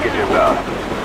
package inbound.